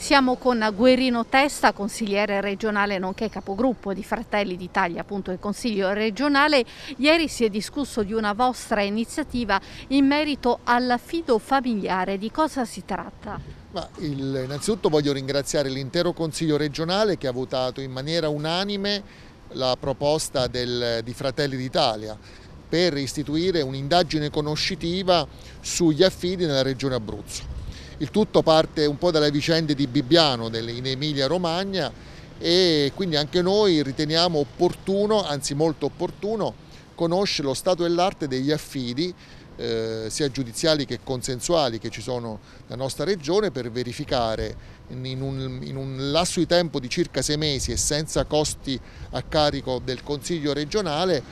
Siamo con Guerino Testa, consigliere regionale nonché capogruppo di Fratelli d'Italia, appunto il Consiglio regionale. Ieri si è discusso di una vostra iniziativa in merito all'affido familiare. Di cosa si tratta? Il, innanzitutto voglio ringraziare l'intero Consiglio regionale che ha votato in maniera unanime la proposta del, di Fratelli d'Italia per istituire un'indagine conoscitiva sugli affidi nella regione Abruzzo. Il tutto parte un po' dalle vicende di Bibbiano in Emilia Romagna e quindi anche noi riteniamo opportuno, anzi molto opportuno, conoscere lo stato dell'arte degli affidi eh, sia giudiziali che consensuali che ci sono nella nostra regione per verificare in un, in un, lasso di tempo di circa sei mesi e senza costi a carico del Consiglio regionale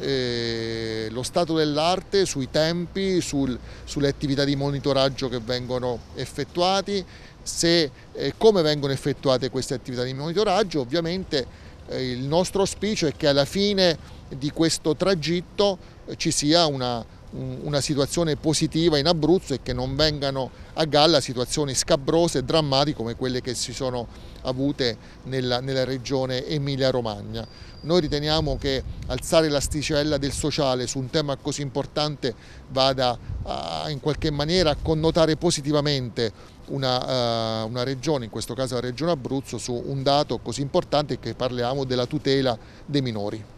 eh, lo stato dell'arte sui tempi, sul, sulle attività di monitoraggio che vengono effettuati, se, eh, come vengono effettuate queste attività di monitoraggio. Ovviamente eh, il nostro auspicio è che alla fine di questo tragitto eh, ci sia una, una situazione positiva in Abruzzo e che non vengano a galla situazioni scabrose e drammatiche come quelle che si sono avute nella, nella regione Emilia-Romagna. Noi riteniamo che alzare l'asticella del sociale su un tema così importante vada a, in qualche maniera a connotare positivamente una, uh, una regione, in questo caso la regione Abruzzo, su un dato così importante che parliamo della tutela dei minori.